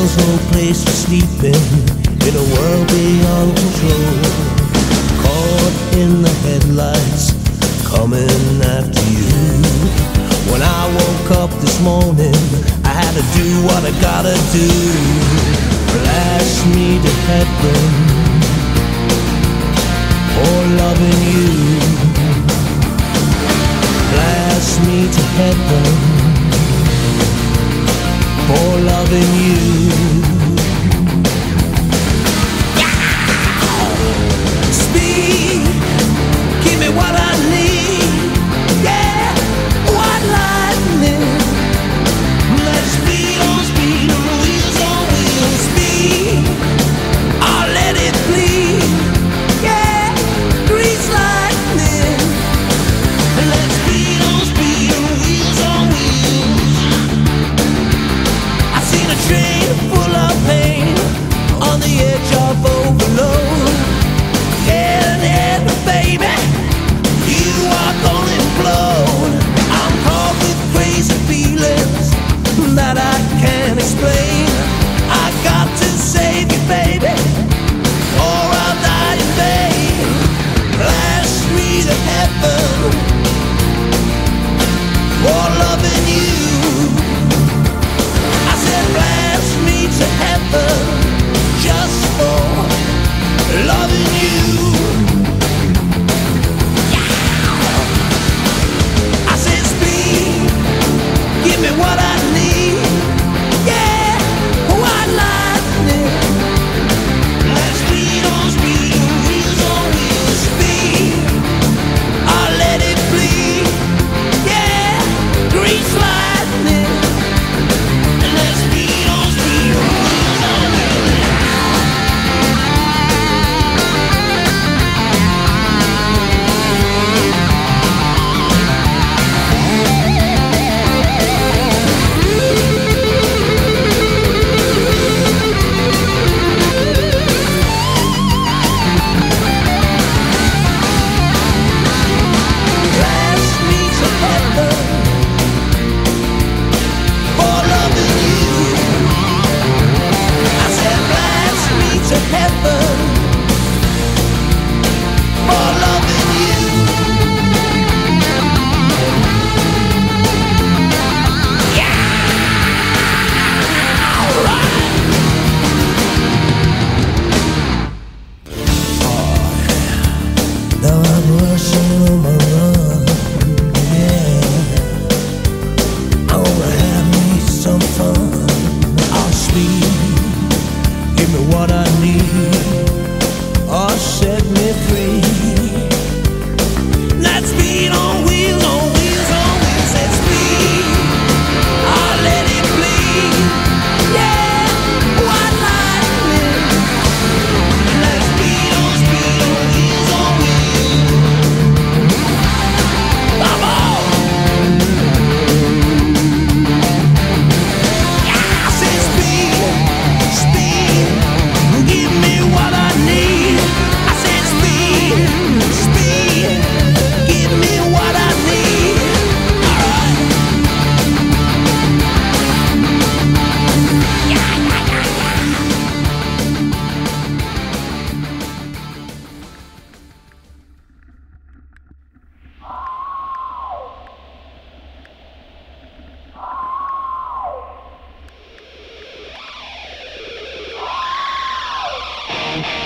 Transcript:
girls no place to sleep in In a world beyond control. Caught in the headlights Coming after you. When I woke up this morning I had to do what I gotta do. Blast me to heaven For loving you. Blast me to heaven for loving you.